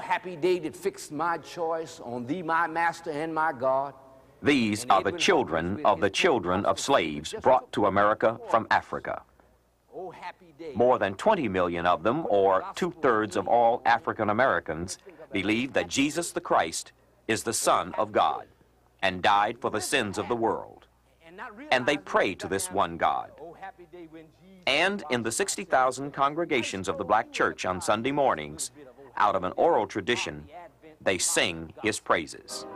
happy day that fixed my choice on thee, my master and my God. These are the children of the children of slaves brought to America from Africa. Oh. More than 20 million of them, or two-thirds of all African Americans, believe that Jesus the Christ is the Son of God and died for the sins of the world. And they pray to this one God. Oh, happy day when Jesus And in the 60,000 congregations of the black church on Sunday mornings, out of an oral tradition, they sing his praises.